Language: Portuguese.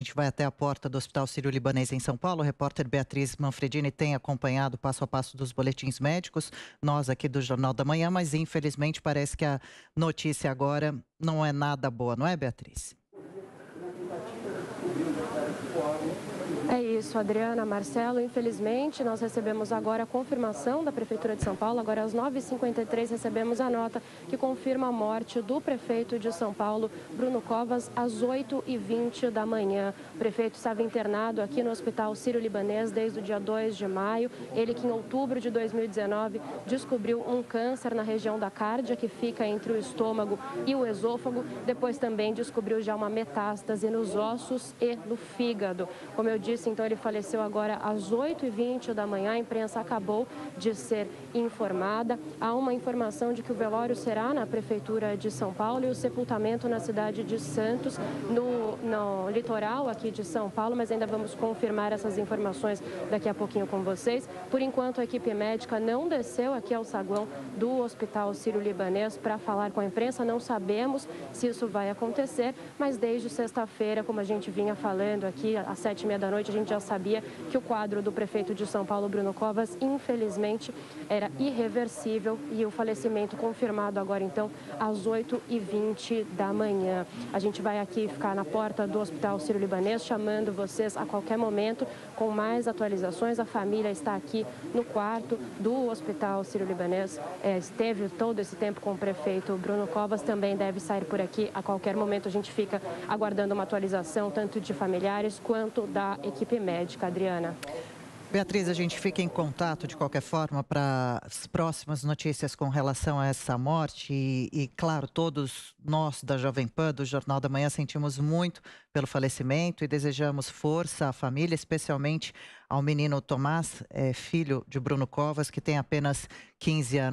A gente vai até a porta do Hospital Sírio-Libanês em São Paulo. O repórter Beatriz Manfredini tem acompanhado passo a passo dos boletins médicos, nós aqui do Jornal da Manhã, mas infelizmente parece que a notícia agora não é nada boa, não é, Beatriz? É isso, Adriana, Marcelo. Infelizmente, nós recebemos agora a confirmação da Prefeitura de São Paulo. Agora, às 9h53, recebemos a nota que confirma a morte do prefeito de São Paulo, Bruno Covas, às 8h20 da manhã. O prefeito estava internado aqui no Hospital Sírio-Libanês desde o dia 2 de maio. Ele que, em outubro de 2019, descobriu um câncer na região da cárdia, que fica entre o estômago e o esôfago. Depois também descobriu já uma metástase nos ossos e no fígado. Como eu disse, então ele faleceu agora às 8h20 da manhã. A imprensa acabou de ser informada. Há uma informação de que o velório será na Prefeitura de São Paulo e o sepultamento na cidade de Santos, no, no litoral aqui de São Paulo, mas ainda vamos confirmar essas informações daqui a pouquinho com vocês. Por enquanto, a equipe médica não desceu aqui ao saguão do Hospital Sírio-Libanês para falar com a imprensa. Não sabemos se isso vai acontecer, mas desde sexta-feira, como a gente vinha falando aqui às sete e meia da noite, a gente já sabia que o quadro do prefeito de São Paulo, Bruno Covas, infelizmente era irreversível e o falecimento confirmado agora, então, às 8h20 da manhã. A gente vai aqui ficar na porta do Hospital Sírio-Libanês, chamando vocês a qualquer momento com mais atualizações. A família está aqui no quarto do Hospital Sírio-Libanês. É, esteve todo esse tempo com o prefeito Bruno Covas, também deve sair por aqui a qualquer momento. A gente fica aguardando uma atualização, tanto de familiares quanto da equipe equipe médica, Adriana. Beatriz, a gente fica em contato de qualquer forma para as próximas notícias com relação a essa morte e, e, claro, todos nós da Jovem Pan, do Jornal da Manhã, sentimos muito pelo falecimento e desejamos força à família, especialmente ao menino Tomás, é, filho de Bruno Covas, que tem apenas 15 anos.